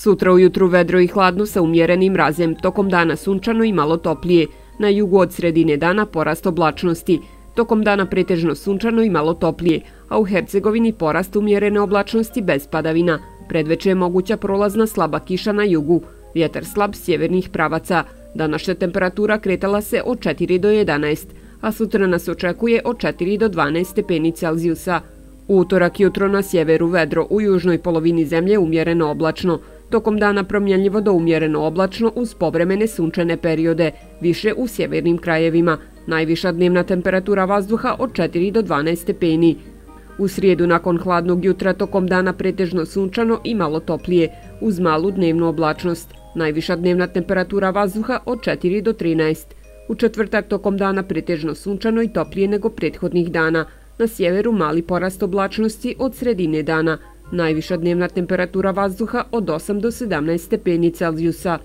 Sutra ujutru vedro i hladno sa umjerenim razem, tokom dana sunčano i malo toplije. Na jugu od sredine dana porast oblačnosti, tokom dana pretežno sunčano i malo toplije, a u Hercegovini porast umjerene oblačnosti bez padavina. Predveče je moguća prolazna slaba kiša na jugu, vjetar slab sjevernih pravaca. Današnja temperatura kretala se od 4 do 11, a sutra nas očekuje od 4 do 12 stepeni Celzijusa. U utorak jutro na sjeveru vedro, u južnoj polovini zemlje umjereno oblačno, tokom dana promjenljivo do umjereno oblačno uz povremene sunčene periode, više u sjevernim krajevima, najviša dnevna temperatura vazduha od 4 do 12 stepeni. U srijedu nakon hladnog jutra tokom dana pretežno sunčano i malo toplije, uz malu dnevnu oblačnost, najviša dnevna temperatura vazduha od 4 do 13. U četvrtak tokom dana pretežno sunčano i toplije nego prethodnih dana, na sjeveru mali porast oblačnosti od sredine dana, najviša dnevna temperatura vazduha od 8 do 17 stepeni Celzijusa.